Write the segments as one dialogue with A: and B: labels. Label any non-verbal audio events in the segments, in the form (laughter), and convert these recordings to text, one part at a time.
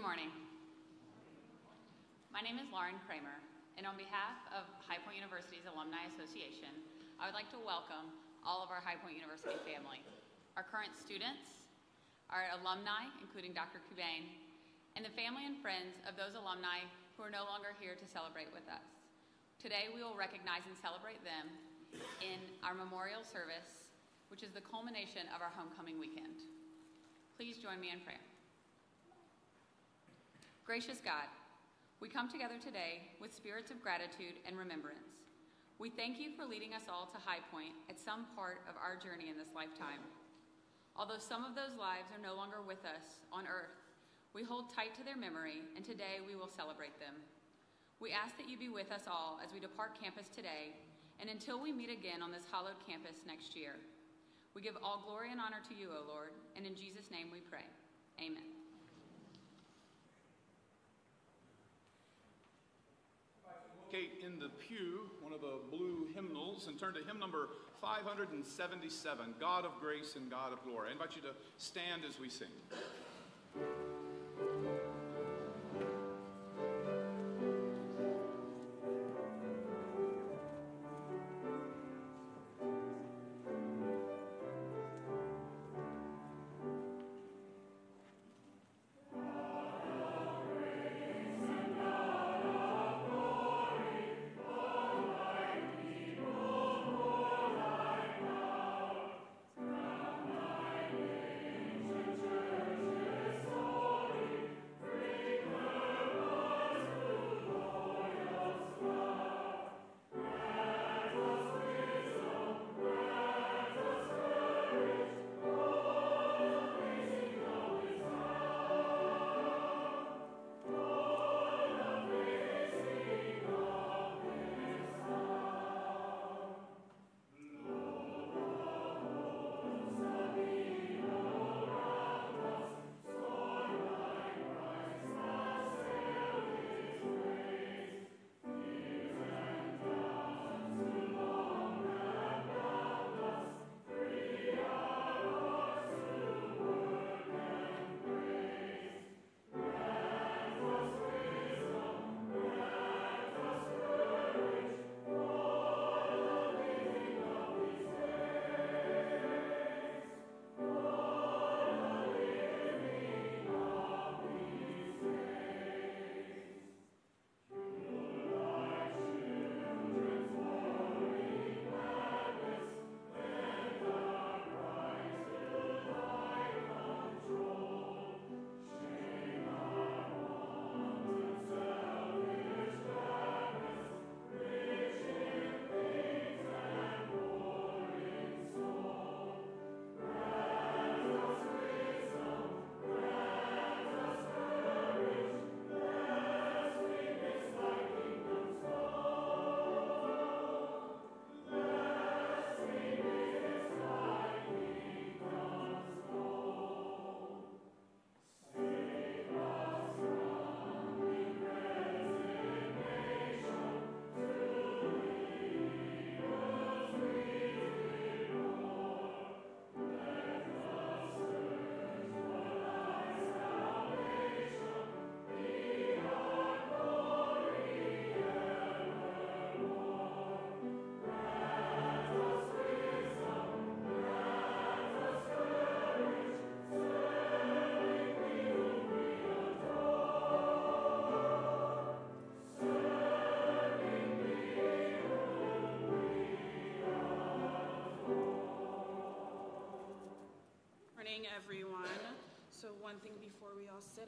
A: Good morning. My name is Lauren Kramer, and on behalf of High Point University's Alumni Association, I would like to welcome all of our High Point University family, our current students, our alumni, including Dr. Qubein, and the family and friends of those alumni who are no longer here to celebrate with us. Today, we will recognize and celebrate them in our memorial service, which is the culmination of our homecoming weekend. Please join me in prayer. Gracious God, we come together today with spirits of gratitude and remembrance. We thank you for leading us all to High Point at some part of our journey in this lifetime. Although some of those lives are no longer with us on earth, we hold tight to their memory, and today we will celebrate them. We ask that you be with us all as we depart campus today and until we meet again on this hallowed campus next year. We give all glory and honor to you, O Lord, and in Jesus' name we pray. Amen.
B: Kate in the pew, one of the blue hymnals, and turn to hymn number 577, God of Grace and God of Glory. I invite you to stand as we sing.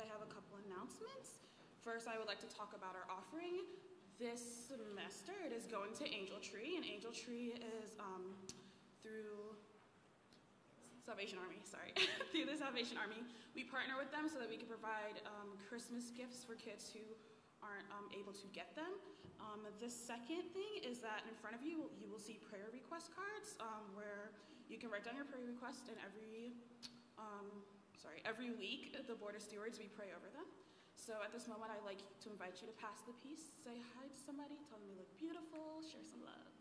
C: I have a couple announcements. First, I would like to talk about our offering. This semester, it is going to Angel Tree, and Angel Tree is um, through Salvation Army, sorry, (laughs) through the Salvation Army. We partner with them so that we can provide um, Christmas gifts for kids who aren't um, able to get them. Um, the second thing is that in front of you, you will see prayer request cards um, where you can write down your prayer request, and every um, sorry, every week at the Board of Stewards we pray over them. So at this moment, I'd like to invite you to pass the peace, say hi to somebody, tell them they look beautiful, share some love.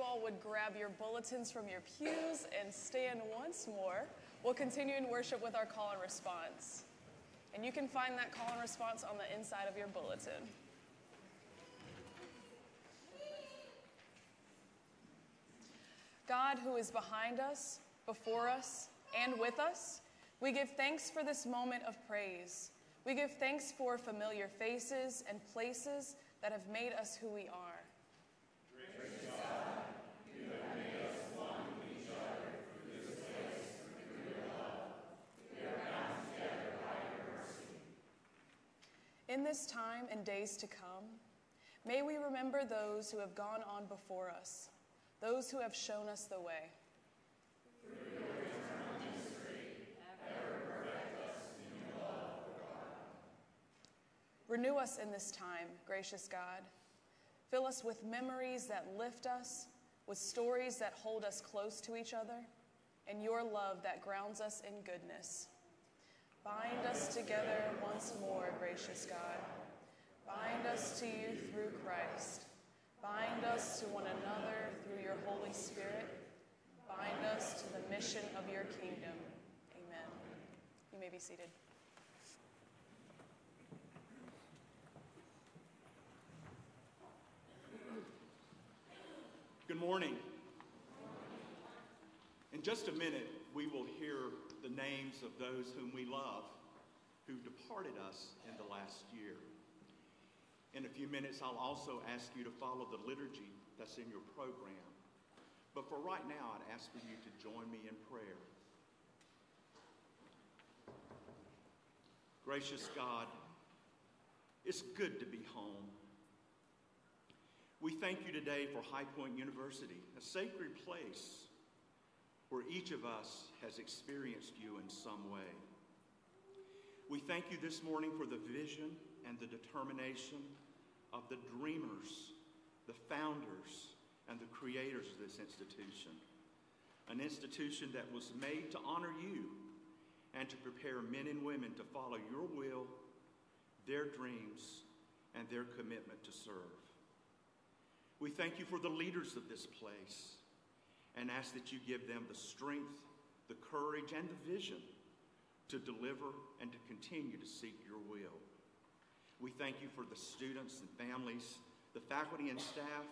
D: All would grab your bulletins from your pews and stand once more. We'll continue in worship with our call and response. And you can find that call and response on the inside of your bulletin. God, who is behind us, before us, and with us, we give thanks for this moment of praise. We give thanks for familiar faces and places that have made us who we are. In this time and days to come, may we remember those who have gone on before us, those who have shown us the way. Renew us in this time, gracious God. Fill us with memories that lift us, with stories that hold us close to each other, and your love that grounds us in goodness. Bind us together once more, gracious God. Bind us to you through Christ. Bind us to one another through your Holy Spirit. Bind us to the mission of your kingdom. Amen. You may be seated.
B: Good morning. In just a minute, we will hear the names of those whom we love who departed us in the last year. In a few minutes, I'll also ask you to follow the liturgy that's in your program. But for right now, I'd ask for you to join me in prayer. Gracious God, it's good to be home. We thank you today for High Point University, a sacred place where each of us has experienced you in some way. We thank you this morning for the vision and the determination of the dreamers, the founders, and the creators of this institution. An institution that was made to honor you and to prepare men and women to follow your will, their dreams, and their commitment to serve. We thank you for the leaders of this place and ask that you give them the strength, the courage, and the vision to deliver and to continue to seek your will. We thank you for the students and families, the faculty and staff,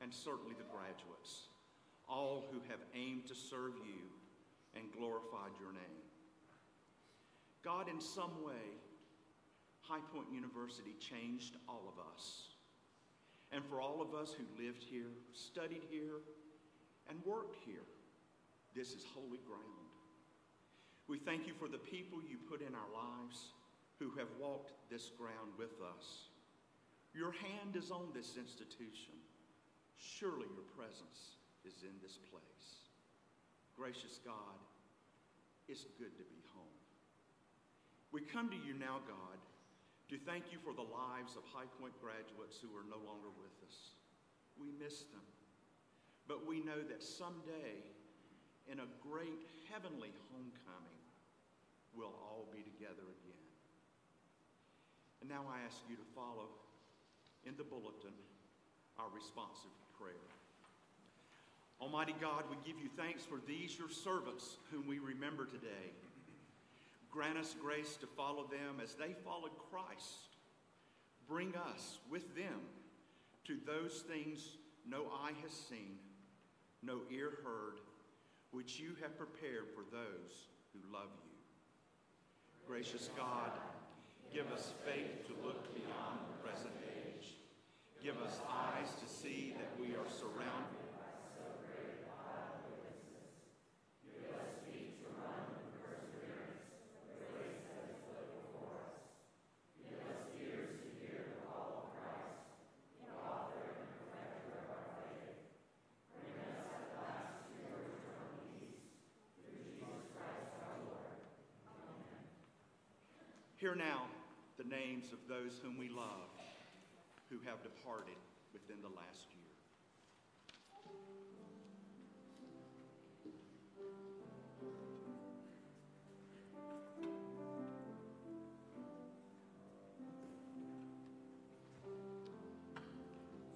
B: and certainly the graduates, all who have aimed to serve you and glorified your name. God, in some way, High Point University changed all of us. And for all of us who lived here, studied here, and worked here. This is holy ground. We thank you for the people you put in our lives who have walked this ground with us. Your hand is on this institution. Surely your presence is in this place. Gracious God, it's good to be home. We come to you now, God, to thank you for the lives of High Point graduates who are no longer with us. We miss them. But we know that someday, in a great heavenly homecoming, we'll all be together again. And now I ask you to follow in the bulletin our responsive prayer. Almighty God, we give you thanks for these, your servants, whom we remember today. Grant us grace to follow them as they followed Christ. Bring us with them to those things no eye has seen no ear heard, which you have prepared for those who love you. Gracious God, give us faith to look beyond the present age. Give us eyes to see that we are surrounded Hear now the names of those whom we love who have departed within the last year.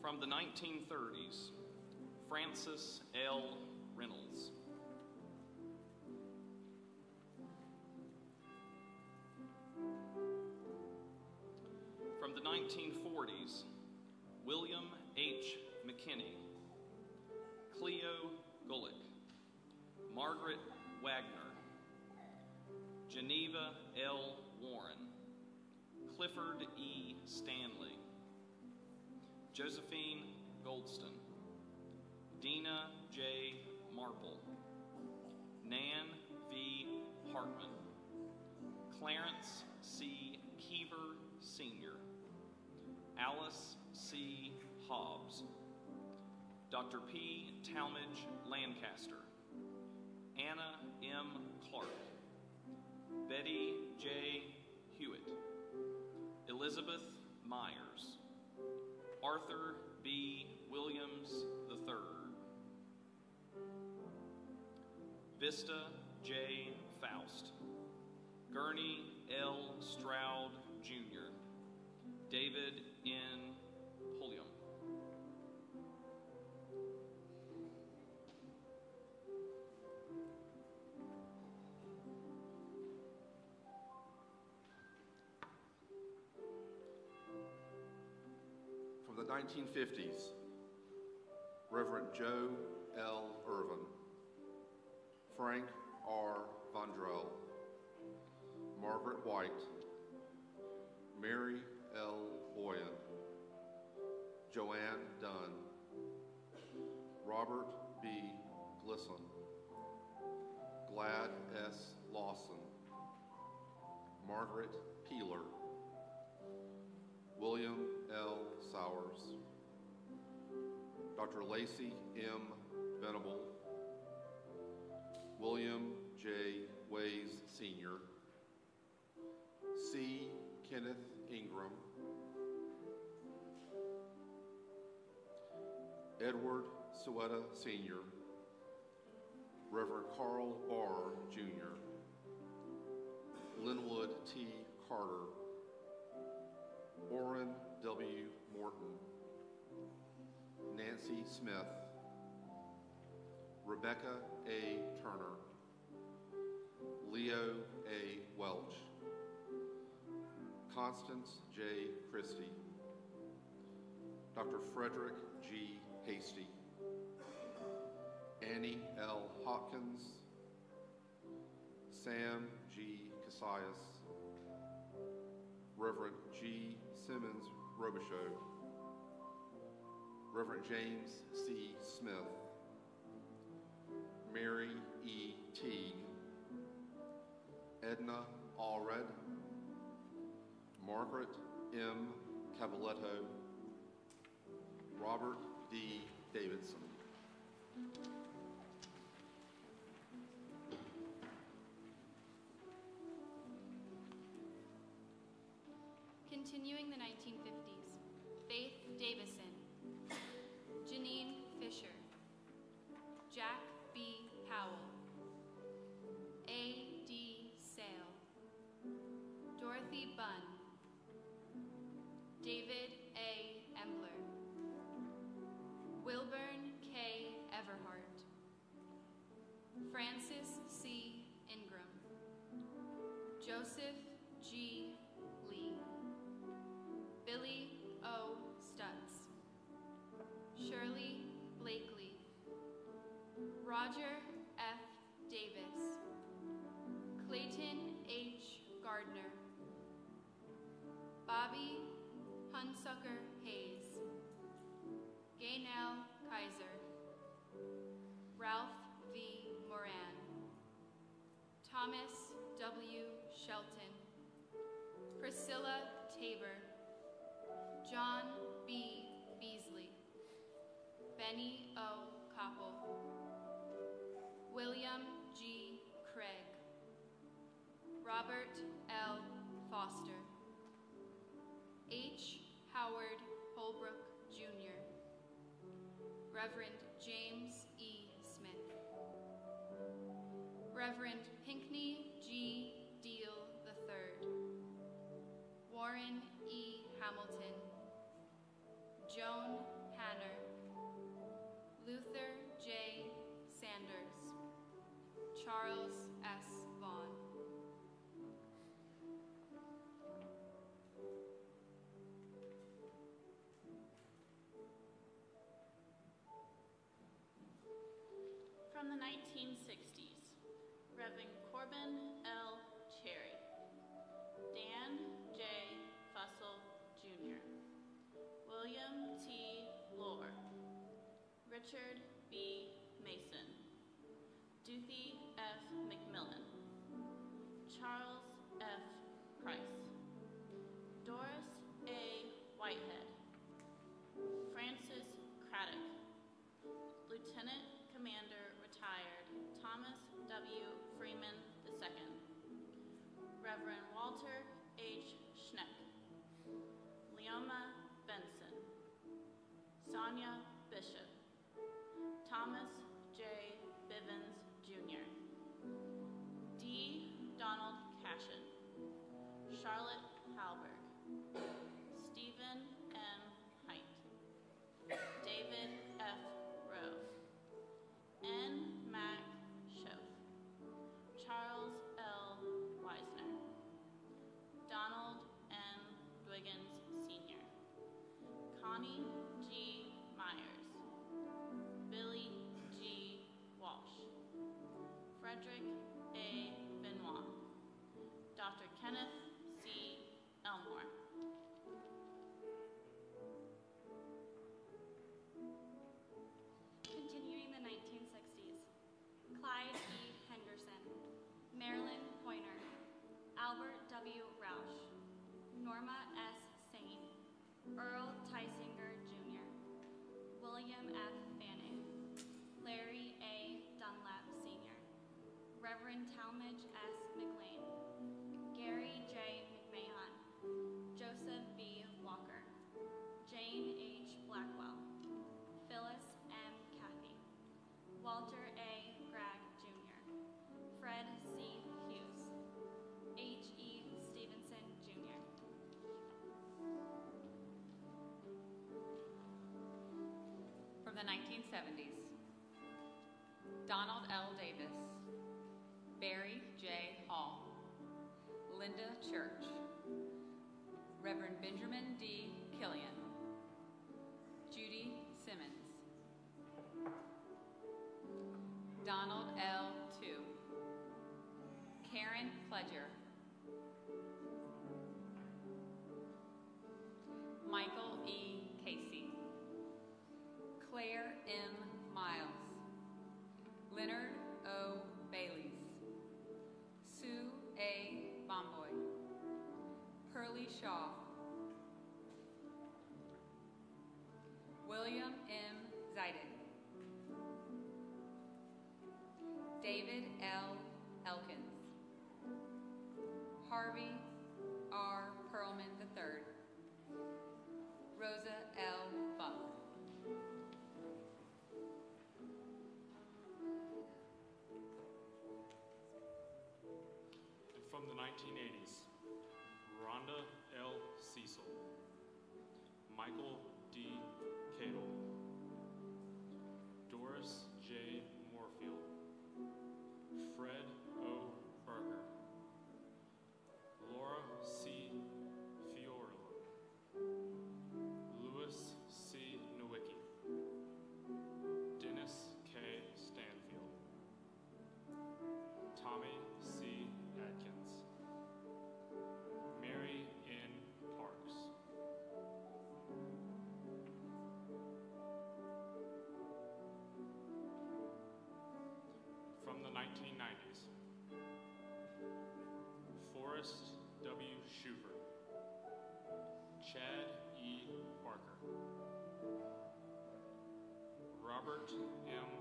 E: From the 1930s, Francis L. Reynolds. Clifford E. Stanley, Josephine Goldston, Dina J. Marple, Nan V. Hartman, Clarence C. Keever Sr., Alice C. Hobbs, Dr. P. Talmadge Lancaster, Anna M. Clark, Betty J. Elizabeth Myers, Arthur B. Williams III, Vista J. Faust, Gurney L. Stroud Jr., David N.
F: 1950s, Reverend Joe L. Irvin, Frank R. Vondrell, Margaret White, Mary L. Boyan, Joanne Dunn, Robert B. Glisson, Glad S. Lawson, Margaret Peeler, William L. Sowers, Dr. Lacey M. Venable, William J. Ways Sr., C. Kenneth Ingram, Edward Suetta Sr., Reverend Carl Barr Jr., Linwood T. Carter, Orrin W. Morton, Nancy Smith, Rebecca A. Turner, Leo A. Welch, Constance J. Christie, Dr. Frederick G. Hasty, Annie L. Hopkins, Sam G. Cassius, Reverend G. Simmons Robichaud, Reverend James C. Smith, Mary E. Teague, Edna Allred, Margaret M. Cavaletto, Robert D. Davidson.
G: Continuing the 1950s, Benny O. Koppel, William G. Craig, Robert L. Foster, H. Howard Holbrook Jr., Reverend James E. Smith, Reverend Charles S. Vaughn.
H: From the 1960s, Reverend Corbin Lieutenant Commander retired Thomas W. Freeman II, Reverend Walter H. Schneck, Leoma Benson, Sonia Bishop, Thomas J. Bivens Jr., D. Donald Cashin, Charlotte Frederick A. Benoit, Dr. Kenneth C. Elmore.
I: Continuing the 1960s, Clyde E. Henderson, Marilyn Pointer, Albert W. Roush, Norma S. Talmadge S. McLean, Gary J. McMahon, Joseph B. Walker, Jane H. Blackwell, Phyllis M. Cathy, Walter A. Gregg Jr., Fred C. Hughes, H. E. Stevenson Jr.
A: From the 1970s, Donald L. Davis, Barry J. Hall, Linda Church, Reverend Benjamin D. Killian, Judy Simmons, Donald L. Tu, Karen Pledger, Michael
J: Chad E. Barker, Robert M.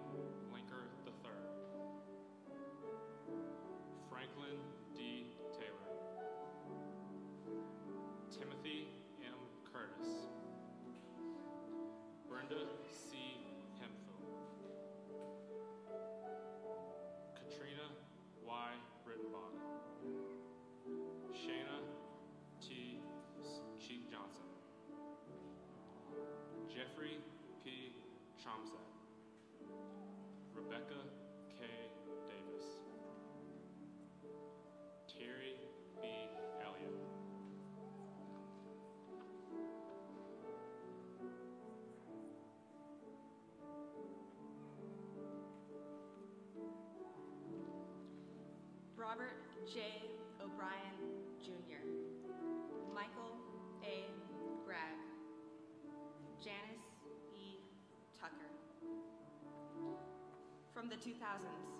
J: Chomsat, Rebecca K. Davis,
K: Terry B. Elliott, Robert J. From the 2000s,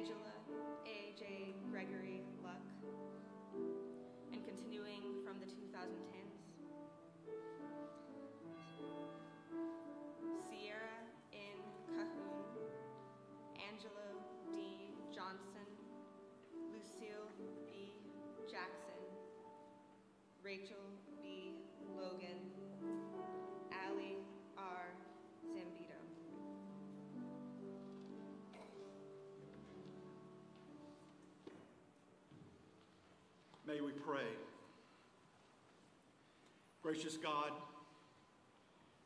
K: Angela A. J. Gregory Luck, and continuing from the 2010s, Sierra N. Cahoon, Angelo D. Johnson, Lucille B. Jackson, Rachel
B: May we pray. Gracious God,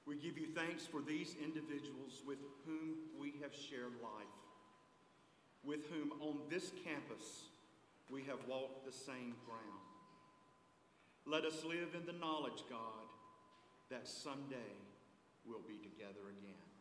B: we give you thanks for these individuals with whom we have shared life, with whom on this campus we have walked the same ground. Let us live in the knowledge, God, that someday we'll be together again.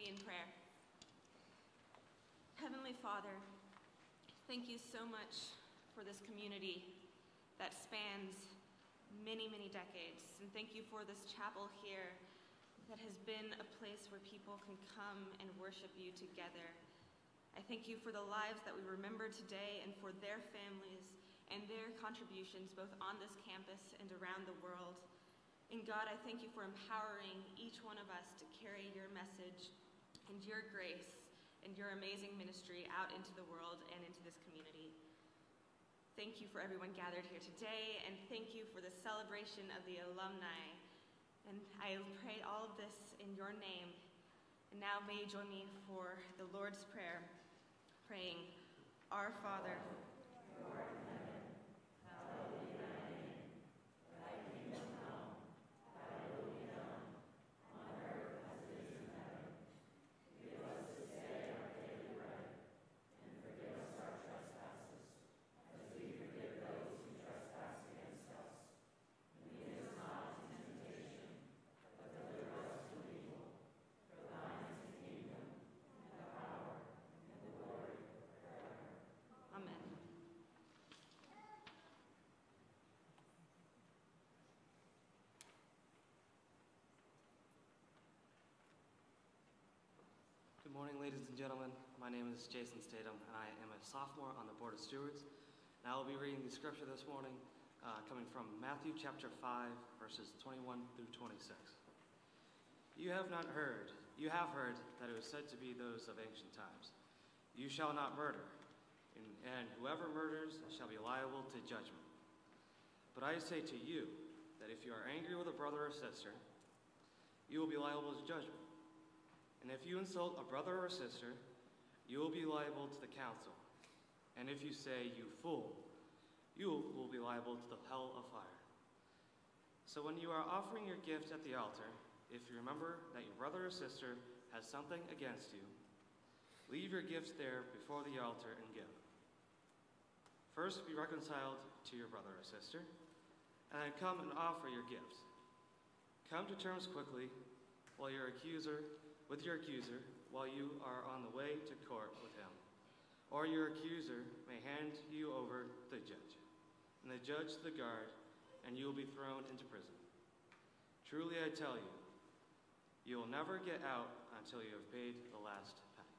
K: Me in prayer. Heavenly Father, thank you so much for this community that spans many, many decades. And thank you for this chapel here that has been a place where people can come and worship you together. I thank you for the lives that we remember today and for their families and their contributions both on this campus and around the world. And God, I thank you for empowering each one of us to carry your message and your grace and your amazing ministry out into the world and into this community. Thank you for everyone gathered here today, and thank you for the celebration of the alumni. And I pray all of this in your name. And now may you join me for the Lord's Prayer, praying, Our Father.
L: Morning, ladies and gentlemen. My name is Jason Statham, and I am a sophomore on the Board of Stewards. And I will be reading the scripture this morning uh, coming from Matthew chapter 5, verses 21 through 26. You have not heard, you have heard that it was said to be those of ancient times, You shall not murder, and, and whoever murders shall be liable to judgment. But I say to you that if you are angry with a brother or sister, you will be liable to judgment. And if you insult a brother or sister, you will be liable to the council. And if you say, You fool, you will be liable to the hell of fire. So when you are offering your gift at the altar, if you remember that your brother or sister has something against you, leave your gifts there before the altar and give. First be reconciled to your brother or sister, and then come and offer your gift. Come to terms quickly while your accuser with your accuser while you are on the way to court with him. Or your accuser may hand you over to the judge, and the judge to the guard, and you will be thrown into prison. Truly I tell you, you will never get out until you have paid the last penny.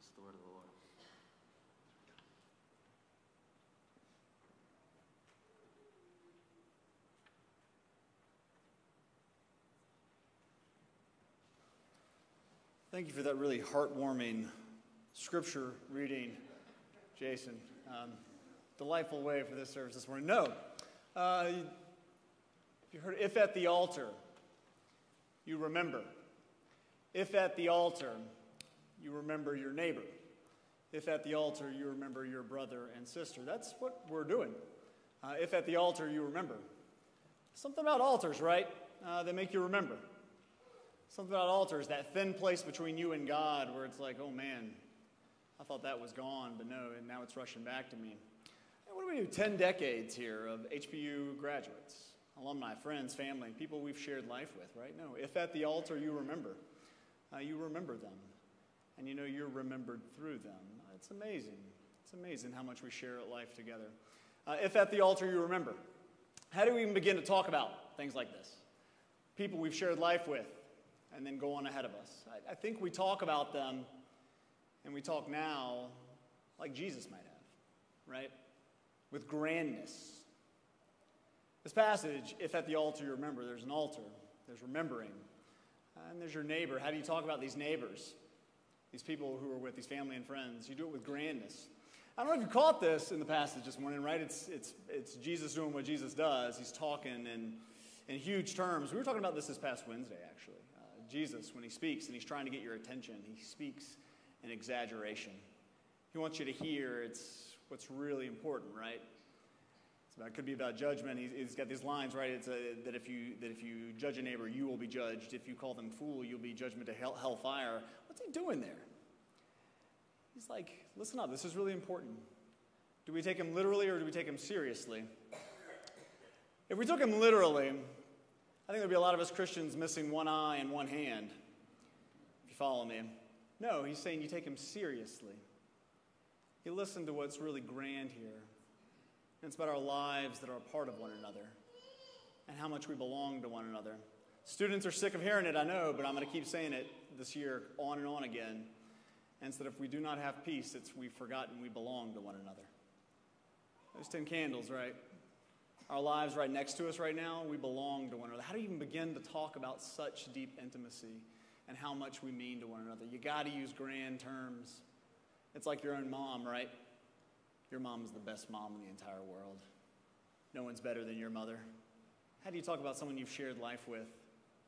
L: Is the word of the Lord.
M: Thank you for that really heartwarming scripture reading, Jason. Um, delightful way for this service this morning. No, uh, you heard if at the altar, you remember. If at the altar, you remember your neighbor. If at the altar, you remember your brother and sister. That's what we're doing. Uh, if at the altar, you remember. Something about altars, right? Uh, they make you remember. Something about altars, that thin place between you and God where it's like, oh man, I thought that was gone, but no, and now it's rushing back to me. And what do we do? 10 decades here of HPU graduates, alumni, friends, family, people we've shared life with, right? No, if at the altar you remember, uh, you remember them, and you know you're remembered through them. It's amazing. It's amazing how much we share life together. Uh, if at the altar you remember, how do we even begin to talk about things like this? People we've shared life with, and then go on ahead of us. I, I, think we talk about them and we talk now like Jesus might have, right? With grandness. This passage, if at the altar you remember, there's an altar, there's remembering, uh, and there's your neighbor. How do you talk about these neighbors? These people who are with these family and friends. You do it with grandness. I don't know if you caught this in the passage this morning, right? It's, it's, it's Jesus doing what Jesus does. He's talking in, in huge terms. We were talking about this this past Wednesday, actually. Jesus, when he speaks and he's trying to get your attention, he speaks in exaggeration. He wants you to hear it's what's really important, right? It could be about judgment. He's, he's got these lines, right? It's a, that if you that if you judge a neighbor, you will be judged. If you call them fool, you'll be judgment to hell, hellfire. What's he doing there? He's like, listen up. This is really important. Do we take him literally or do we take him seriously? If we took him literally, I think there'd be a lot of us Christians missing one eye and one hand. If you follow me? No, he's saying you take him seriously. You listen to what's really grand here. And it's about our lives that are a part of one another and how much we belong to one another. Students are sick of hearing it, I know, but I'm going to keep saying it this year on and on again. And so that if we do not have peace, it's we've forgotten we belong to one another. Those 10 candles, right? Our lives right next to us right now, we belong to one another. How do you even begin to talk about such deep intimacy and how much we mean to one another? You got to use grand terms. It's like your own mom, right? Your mom is the best mom in the entire world. No one's better than your mother. How do you talk about someone you've shared life with?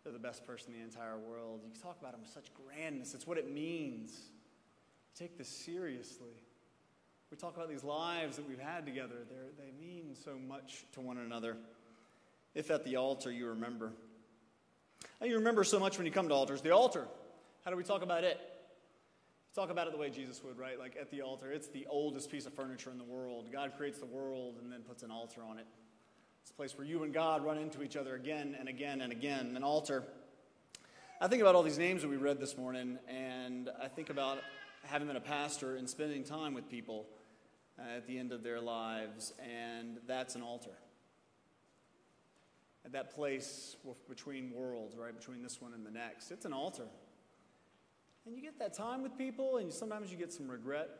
M: They're the best person in the entire world. You talk about them with such grandness. It's what it means. Take this seriously. We talk about these lives that we've had together. They mean so much to one another. If at the altar you remember. And you remember so much when you come to altars. The altar, how do we talk about it? Talk about it the way Jesus would, right? Like at the altar. It's the oldest piece of furniture in the world. God creates the world and then puts an altar on it. It's a place where you and God run into each other again and again and again. An altar. I think about all these names that we read this morning, and I think about having been a pastor and spending time with people uh, at the end of their lives, and that's an altar. At that place between worlds, right, between this one and the next, it's an altar. And you get that time with people, and sometimes you get some regret,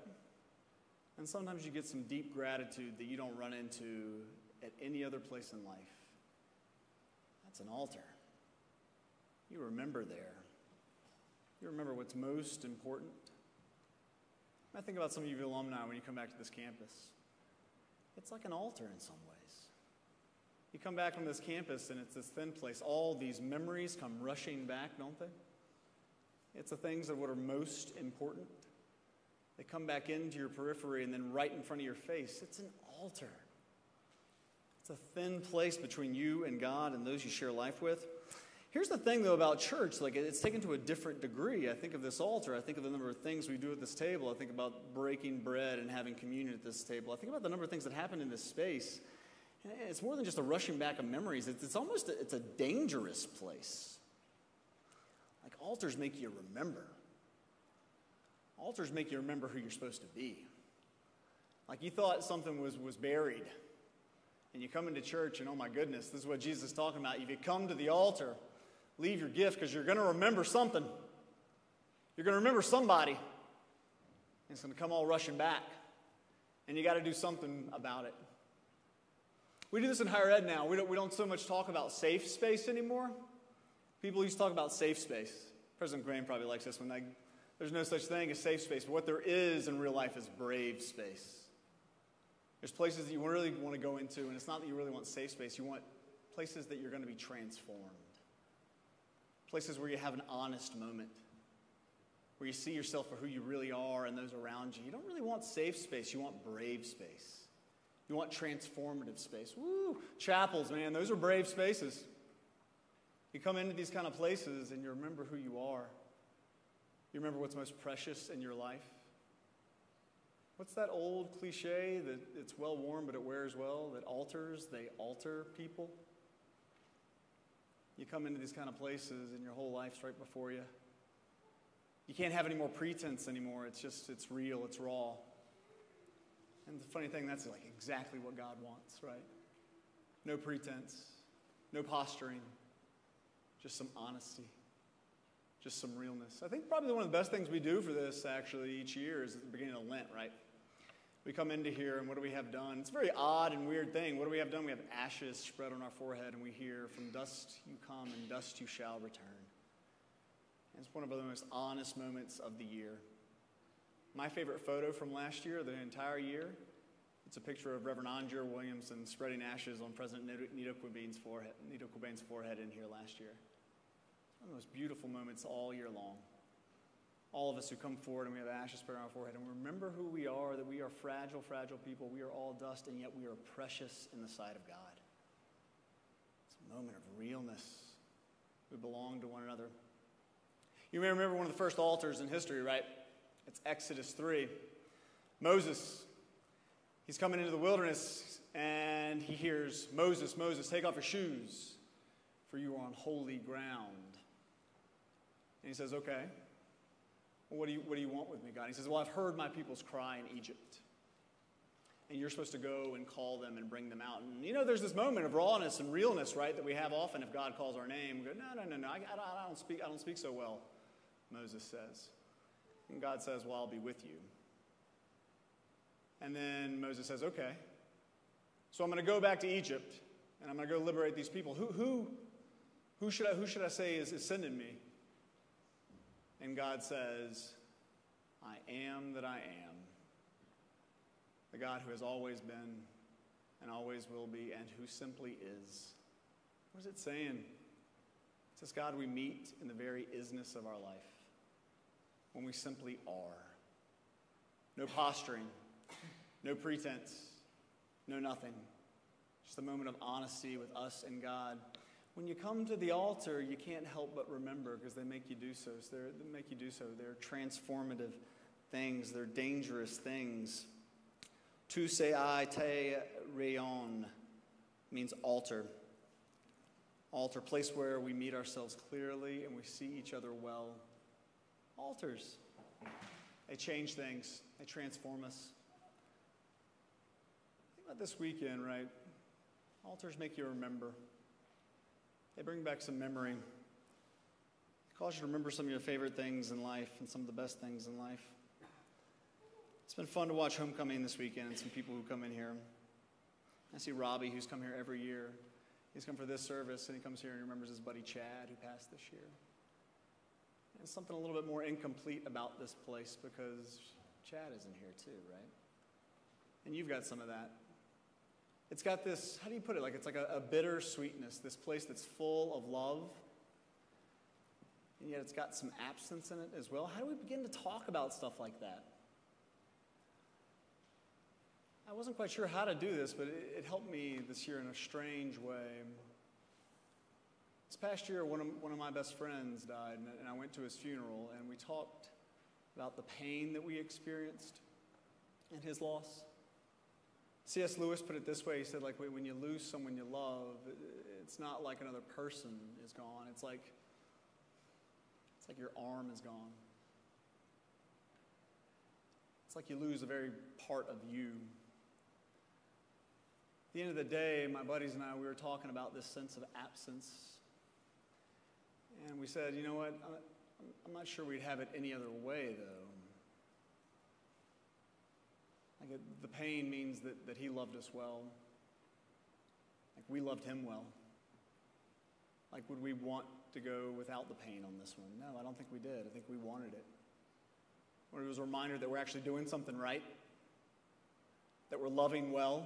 M: and sometimes you get some deep gratitude that you don't run into at any other place in life. That's an altar. You remember there. You remember what's most important. I think about some of you alumni when you come back to this campus. It's like an altar in some ways. You come back from this campus and it's this thin place. All these memories come rushing back, don't they? It's the things that are most important. They come back into your periphery and then right in front of your face. It's an altar. It's a thin place between you and God and those you share life with. Here's the thing, though, about church. Like, it's taken to a different degree. I think of this altar. I think of the number of things we do at this table. I think about breaking bread and having communion at this table. I think about the number of things that happen in this space. it's more than just a rushing back of memories. It's, it's almost a, it's a dangerous place. Like altars make you remember. Altars make you remember who you're supposed to be. Like you thought something was, was buried. And you come into church, and oh my goodness, this is what Jesus is talking about. If you come to the altar, leave your gift because you're going to remember something. You're going to remember somebody. And it's going to come all rushing back. And you got to do something about it. We do this in higher ed now. We don't, we don't so much talk about safe space anymore. People used to talk about safe space. President Graham probably likes this one. Like, there's no such thing as safe space. But what there is in real life is brave space. There's places that you really want to go into, and it's not that you really want safe space. You want places that you're going to be transformed. Places where you have an honest moment, where you see yourself for who you really are and those around you. You don't really want safe space, you want brave space. You want transformative space. Woo! Chapels, man, those are brave spaces. You come into these kind of places and you remember who you are. You remember what's most precious in your life. What's that old cliche that it's well worn but it wears well? That altars, they alter people? You come into these kind of places and your whole life's right before you. You can't have any more pretense anymore. It's just, it's real, it's raw. And the funny thing, that's like exactly what God wants, right? No pretense, no posturing, just some honesty, just some realness. I think probably one of the best things we do for this actually each year is at the beginning of Lent, right? We come into here and what do we have done? It's a very odd and weird thing. What do we have done? We have ashes spread on our forehead and we hear, From dust you come and dust you shall return. And it's one of the most honest moments of the year. My favorite photo from last year, the entire year, it's a picture of Reverend Andrea Williamson spreading ashes on President Nido Qubein's forehead, forehead in here last year. One of the most beautiful moments all year long. All of us who come forward and we have ashes spread on our forehead and remember who we are, that we are fragile, fragile people. We are all dust, and yet we are precious in the sight of God. It's a moment of realness. We belong to one another. You may remember one of the first altars in history, right? It's Exodus 3. Moses, he's coming into the wilderness and he hears, Moses, Moses, take off your shoes, for you are on holy ground. And he says, Okay. What do, you, what do you want with me, God? He says, Well, I've heard my people's cry in Egypt. And you're supposed to go and call them and bring them out. And you know, there's this moment of rawness and realness, right, that we have often if God calls our name. We go, No, no, no, no, I, I, I, don't, speak, I don't speak so well, Moses says. And God says, Well, I'll be with you. And then Moses says, Okay. So I'm going to go back to Egypt and I'm going to go liberate these people. Who, who, who, should, I, who should I say is, is sending me? And God says, I am that I am. The God who has always been and always will be and who simply is. What is it saying? It says, God, we meet in the very isness of our life when we simply are. No posturing, no pretense, no nothing. Just a moment of honesty with us and God. When you come to the altar, you can't help but remember because they make you do so. so they make you do so. They're transformative things. They're dangerous things. Tu sei te rayon means altar. Altar, place where we meet ourselves clearly and we see each other well. Altars. They change things. They transform us. Think about this weekend, right? Altars make you remember. They bring back some memory. It cause you to remember some of your favorite things in life and some of the best things in life. It's been fun to watch homecoming this weekend and some people who come in here. I see Robbie, who's come here every year. He's come for this service, and he comes here and remembers his buddy Chad, who passed this year. And something a little bit more incomplete about this place because Chad isn't here, too, right? And you've got some of that. It's got this, how do you put it? Like it's like a, a bitter sweetness, this place that's full of love, and yet it's got some absence in it as well. How do we begin to talk about stuff like that? I wasn't quite sure how to do this, but it, it helped me this year in a strange way. This past year, one of, one of my best friends died, and, and I went to his funeral, and we talked about the pain that we experienced and his loss. C.S. Lewis put it this way he said, like, when you lose someone you love, it's not like another person is gone. It's like, it's like your arm is gone. It's like you lose a very part of you. At the end of the day, my buddies and I, we were talking about this sense of absence. And we said, you know what? I'm not sure we'd have it any other way, though. Like the pain means that, that he loved us well. Like we loved him well. Like, would we want to go without the pain on this one? No, I don't think we did. I think we wanted it. Or it was a reminder that we're actually doing something right, that we're loving well,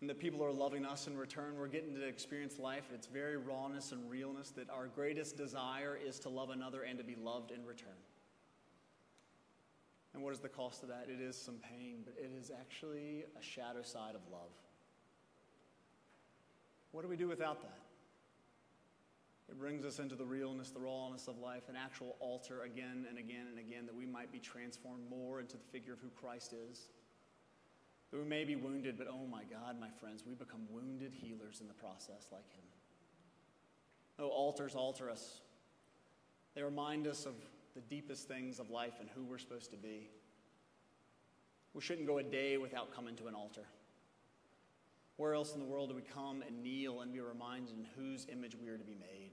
M: and that people are loving us in return. We're getting to experience life its very rawness and realness, that our greatest desire is to love another and to be loved in return. And what is the cost of that? It is some pain, but it is actually a shadow side of love. What do we do without that? It brings us into the realness, the rawness of life, an actual altar again and again and again that we might be transformed more into the figure of who Christ is. That we may be wounded, but oh my God, my friends, we become wounded healers in the process like Him. Oh, altars alter us. They remind us of the deepest things of life and who we're supposed to be. We shouldn't go a day without coming to an altar. Where else in the world do we come and kneel and be reminded in whose image we are to be made?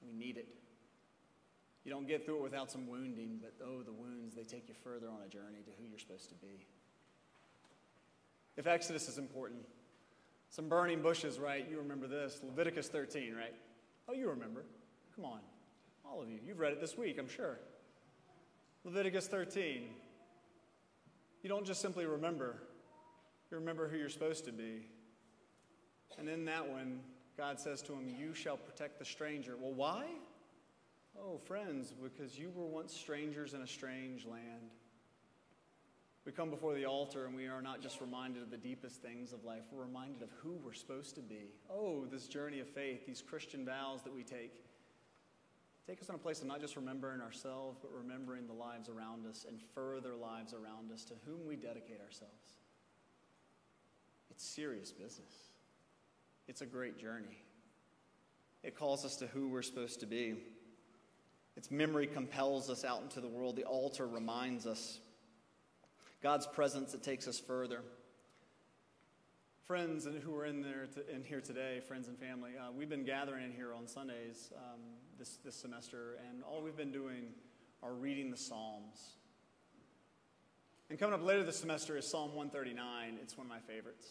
M: We need it. You don't get through it without some wounding, but oh, the wounds, they take you further on a journey to who you're supposed to be. If Exodus is important, some burning bushes, right? You remember this. Leviticus 13, right? Oh, you remember. Come on. All of you. You've read it this week, I'm sure. Leviticus 13. You don't just simply remember, you remember who you're supposed to be. And in that one, God says to him, You shall protect the stranger. Well, why? Oh, friends, because you were once strangers in a strange land. We come before the altar and we are not just reminded of the deepest things of life, we're reminded of who we're supposed to be. Oh, this journey of faith, these Christian vows that we take. Take us in a place of not just remembering ourselves, but remembering the lives around us and further lives around us to whom we dedicate ourselves. It's serious business. It's a great journey. It calls us to who we're supposed to be. its memory compels us out into the world. The altar reminds us. God's presence, it takes us further. Friends and who are in there to, in here today, friends and family, uh, we've been gathering in here on Sundays um, this, this semester, and all we've been doing are reading the Psalms. And coming up later this semester is Psalm 139. It's one of my favorites.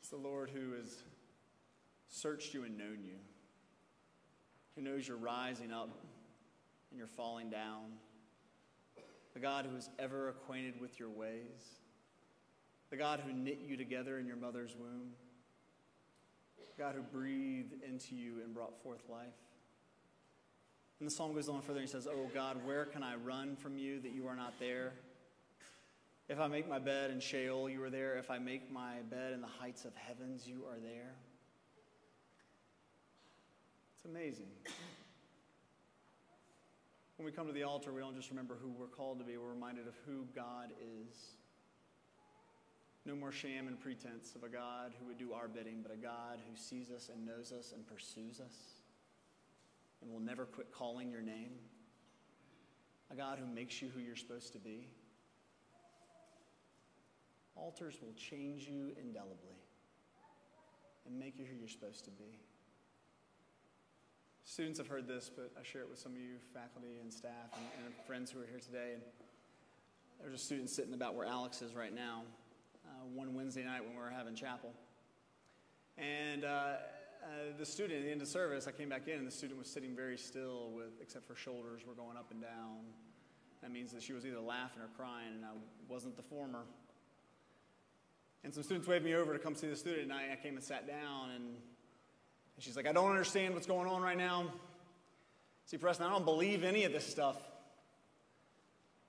M: It's the Lord who has searched you and known you, who knows you're rising up and you're falling down, the God who is ever acquainted with your ways, the God who knit you together in your mother's womb, God who breathed into you and brought forth life. And the psalm goes on further and he says, Oh God, where can I run from you that you are not there? If I make my bed in Sheol, you are there. If I make my bed in the heights of heavens, you are there. It's amazing. When we come to the altar, we don't just remember who we're called to be, we're reminded of who God is. No more sham and pretense of a God who would do our bidding, but a God who sees us and knows us and pursues us and will never quit calling your name. A God who makes you who you're supposed to be. Altars will change you indelibly and make you who you're supposed to be. Students have heard this, but I share it with some of you, faculty and staff, and, and friends who are here today. And there's a student sitting about where Alex is right now, one Wednesday night when we were having chapel. And uh, uh, the student, at the end of service, I came back in, and the student was sitting very still, with except for shoulders were going up and down. That means that she was either laughing or crying, and I wasn't the former. And some students waved me over to come see the student, and I, I came and sat down, and, and she's like, I don't understand what's going on right now. See, Preston, I don't believe any of this stuff.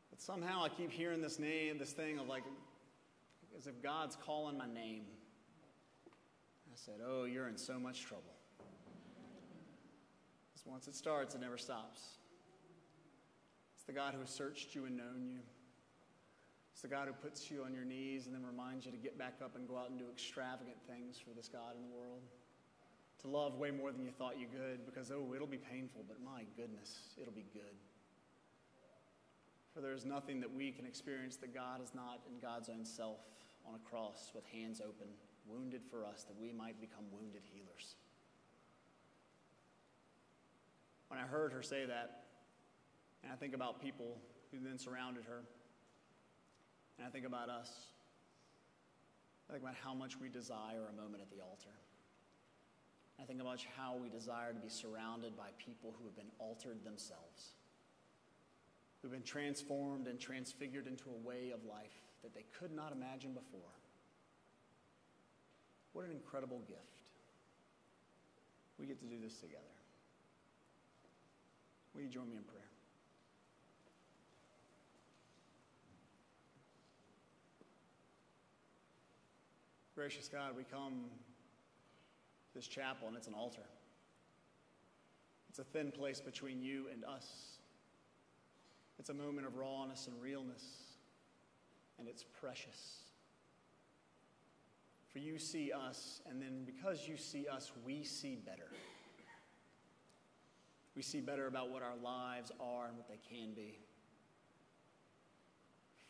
M: But somehow I keep hearing this name, this thing of like, as if God's calling my name. I said, Oh, you're in so much trouble. Because once it starts, it never stops. It's the God who has searched you and known you. It's the God who puts you on your knees and then reminds you to get back up and go out and do extravagant things for this God in the world. To love way more than you thought you could because, oh, it'll be painful, but my goodness, it'll be good. For there is nothing that we can experience that God is not in God's own self on a cross with hands open, wounded for us that we might become wounded healers. When I heard her say that, and I think about people who then surrounded her, and I think about us. I think about how much we desire a moment at the altar. I think about how we desire to be surrounded by people who have been altered themselves, who've been transformed and transfigured into a way of life that they could not imagine before. What an incredible gift. We get to do this together. Will you join me in prayer? Gracious God, we come to this chapel and it's an altar. It's a thin place between you and us. It's a moment of rawness and realness, and it's precious. For you see us, and then because you see us, we see better. We see better about what our lives are and what they can be.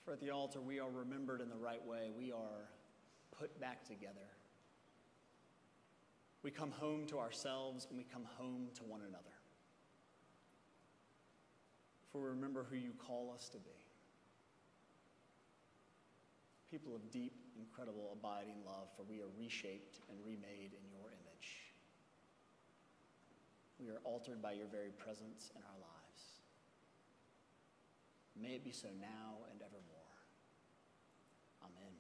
M: For at the altar, we are remembered in the right way. We are put back together. We come home to ourselves and we come home to one another. For we remember who you call us to be people of deep, incredible, abiding love, for we are reshaped and remade in your image. We are altered by your very presence in our lives. May it be so now and evermore. Amen.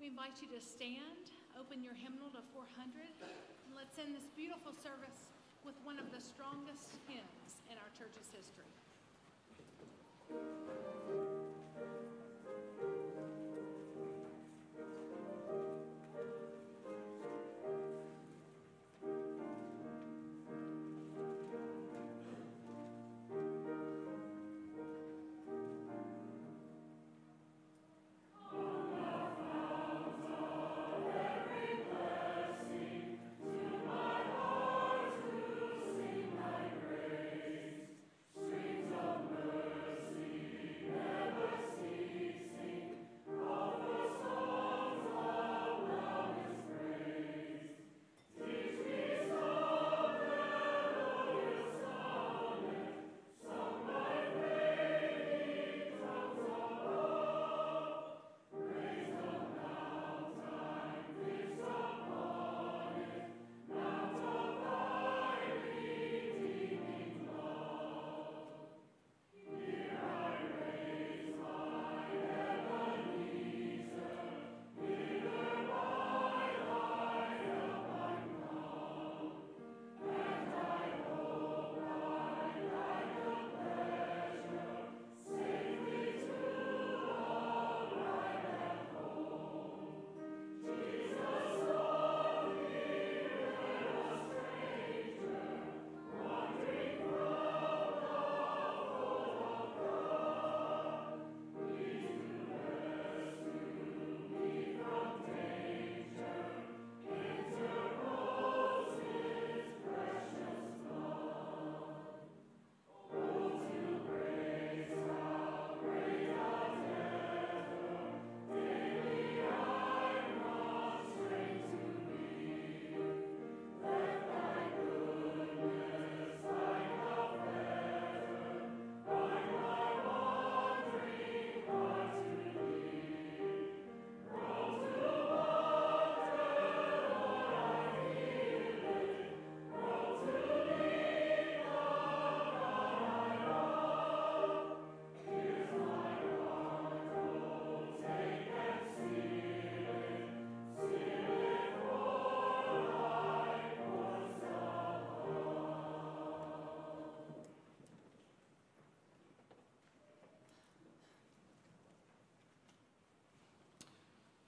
N: We invite you to stand, open your hymnal to 400, and let's end this beautiful service with one of the strongest hymns in our church's history.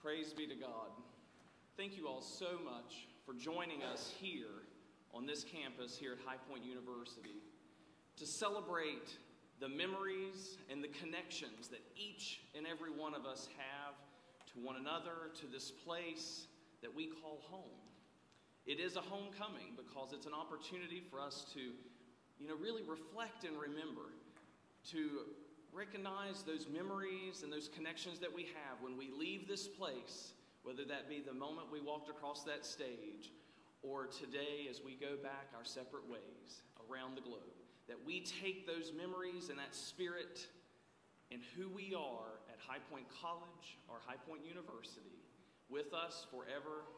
E: Praise be to God. Thank you all so much for joining us here on this campus here at High Point University to celebrate the memories and the connections that each and every one of us have to one another, to this place that we call home. It is a homecoming because it's an opportunity for us to, you know, really reflect and remember, to recognize those memories and those connections that we have when we leave this place, whether that be the moment we walked across that stage or today as we go back our separate ways around the globe. That we take those memories and that spirit and who we are at High Point College or High Point University with us forever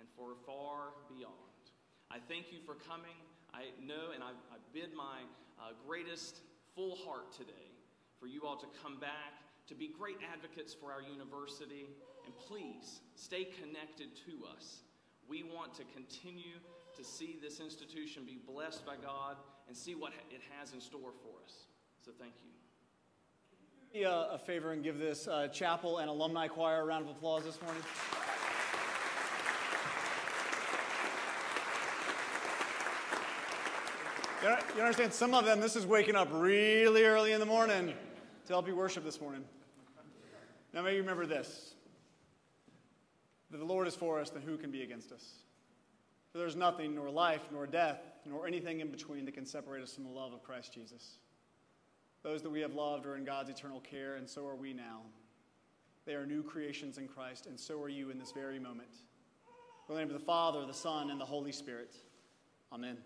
E: and for far beyond. I thank you for coming. I know and I, I bid my uh, greatest full heart today for you all to come back, to be great advocates for our university, and please stay connected to us. We want to continue to see this institution be blessed by God and see what it has in store for us. So thank you.
M: Me a, a favor and give this uh, chapel and alumni choir a round of applause this morning. You understand, some of them, this is waking up really early in the morning to help you worship this morning. Now, may you remember this that the Lord is for us, then who can be against us? For there's nothing, nor life, nor death, nor anything in between that can separate us from the love of Christ Jesus. Those that we have loved are in God's eternal care, and so are we now. They are new creations in Christ, and so are you in this very moment. In the name of the Father, the Son, and the Holy Spirit. Amen.